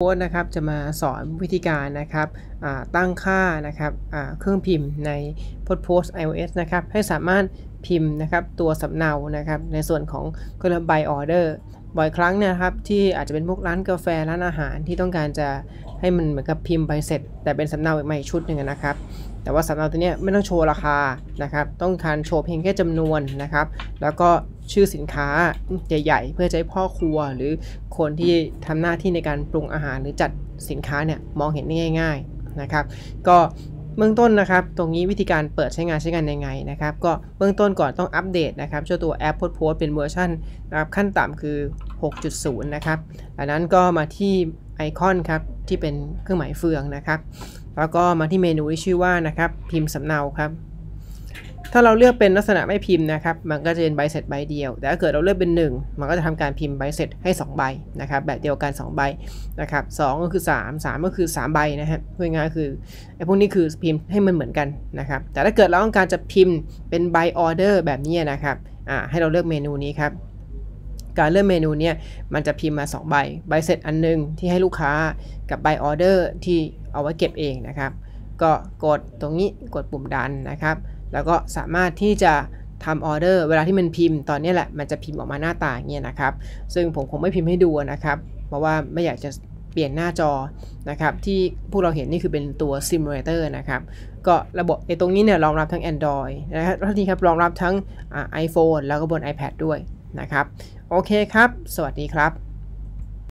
โค้ดนะครับจะมาสอนวิธีการนะครับตั้งค่านะครับเครื่องพิมพ์ใน p o s t Post iOS นะครับให้สามารถพิมพ์นะครับตัวสำเนานะครับในส่วนของก็เรียก by order บ่อยครั้งนี่ยครับที่อาจจะเป็นพวกร้านกาแฟร้านอาหารที่ต้องการจะให้มันเหมือนกับพิมพ์ใบเสร็จ แต่เป็นสำเนาอีกใหม่ชุดหนึ่งนะครับ แต่ว่าสำเนาตัวนี้ไม่ต้องโชว์ราคานะครับต้องการโชว์เพียงแค่จำนวนนะครับ แล้วก็ ชื่อสินค้าใหญ่ ๆ เพื่อให้พ่อครัวหรือคนที่ทำหน้าที่ในการปรุงอาหารหรือจัดสินค้าเนี่ยมองเห็นได้ง่าย ๆนะครับ ก็เบื้องต้นนะครับ ตรงนี้วิธีการเปิดใช้งานใช้งานยังไงนะครับ ก็เบื้องต้นก่อนต้องอัปเดตนะครับเจ้าตัวแอปโพสโพสเป็นเวอร์ชันนะครับขั้นต่ำคือ 6.0 นะครับจากนั้นก็มาที่ไอคอนครับที่เป็นเครื่องหมายเฟืองนะครับ แล้วก็มาที่เมนูที่ชื่อว่านะครับพิมพ์สำเนาครับ ถ้าเราเลือกเป็นลักษณะไม่พิมพ์นะครับ มันก็จะเป็นใบเสร็จใบเดียว แต่ถ้าเกิดเราเลือกเป็น 1 มันก็จะทำการพิมพ์ใบเสร็จให้ 2 ใบนะครับ แบบเดียวกัน 2 ใบนะครับ 3 ก็คือ 3 3 ก็คือ 3 ใบนะฮะพูดง่ายคือไอ้พวกนี้คือพิมพ์ให้มันเหมือนกันนะครับ แต่ถ้าเกิดเราต้องการจะพิมพ์เป็นใบออเดอร์แบบนี้นะครับ อ่า ให้เราเลือกเมนูนี้ครับ การเลือกเมนูเนี่ย มันจะพิมพ์มา 2 ใบ ใบเสร็จอันนึงที่ให้ลูกค้ากับใบออเดอร์ที่เอาไว้เก็บเองนะครับ ก็กดตรงนี้กดปุ่มดันนะครับ แล้วก็สามารถที่จะทำออเดอร์เวลาที่มันพิมพ์ตอนนี้แหละมันจะพิมพ์ออกมาหน้าต่างเงี้ยนะครับ ซึ่งผมคงไม่พิมพ์ให้ดูนะครับ เพราะว่าไม่อยากจะเปลี่ยนหน้าจอนะครับ ที่พวกเราเห็นนี่คือเป็นตัว Simulator นะครับ ก็ระบบไอ้ตรงนี้เนี่ยรองรับทั้ง Android นะครับแล้วทีครับรองรับทั้ง iPhone แล้วก็บน iPad ด้วยนะครับ โอเคครับ สวัสดีครับ